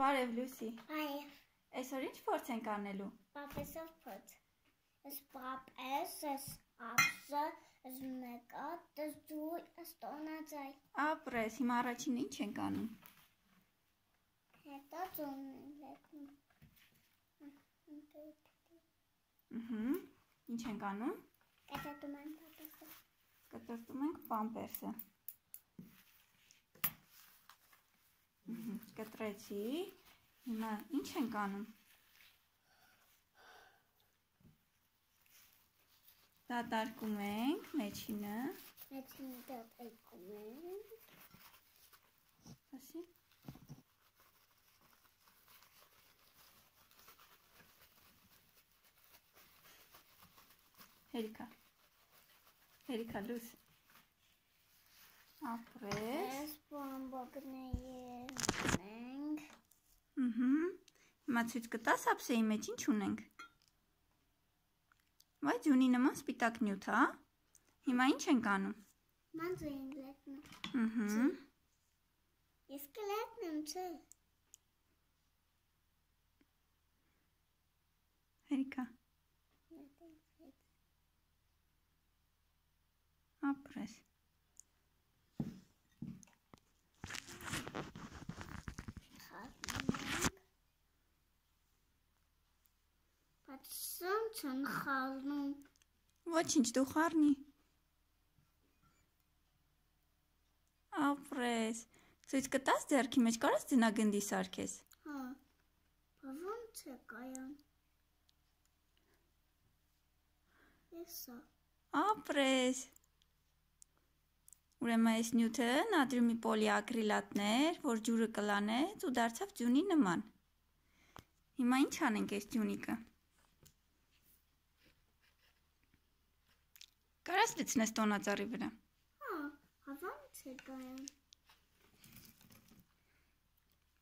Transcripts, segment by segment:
Բարև Լուսի։ Այ, Այսօր ինչ փորձ ենք անելու։ պապեսով փոց։ Ես պապես, ես ապսը, ես մեկա, ես դու, ես տոնածայ։ Ապրես, հիմա առաջինը ինչ ենք անում։ Հետո ծունն լետնում։ Ահա։ Ինչ ենք անում։ Կատատում եմ պապեսը։ Կտրտում ենք պամպերսը։ Ահա, կտրեցի։ Հիմա ինչ ենք անում։ Դատարկում ենք մեջինը, Մեջին դեպ եկում եմ։ ասի։ Հերիկա։ Հերիկա լուս։ Ապրես։ Ես բամբակներ ենք։ Ահա։ Հիմա ցույց կտաս ափսեի մեջ ինչ ունենք։ Վայ ջունի նման սպիտակ նյութ, հա։ Հիմա ինչ ենք անում։ Մանձին լետնում։ Ահա։ Ես կլետնում չէ։ Հերիկա։ Ապրես։ Բայց սոնց են խառնում։ Ոչինչ դու խառնի։ Ապրես։ Ցույց կտաս ձեռքի մեջ կարաս ձնագնդի սարքես։ Հա։ Բա ո՞նց է կայան։ Եսա։ Ապրես։ Ուրեմն այս նյութը նատրիումի պոլիակրիլատն էր, որ ջուրը կլանեց ու դարձավ ձյունի նման։ Հիմա ինչ անենք այս ձյունիկը։ Կարաս լցնես տոնածառի վրա։ Հա, հա ո՞նց է կայան։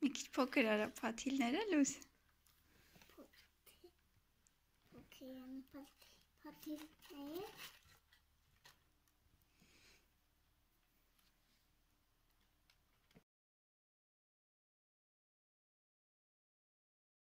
Մի քիչ փոքր արա փաթիլները լույս։ I'm party. Party.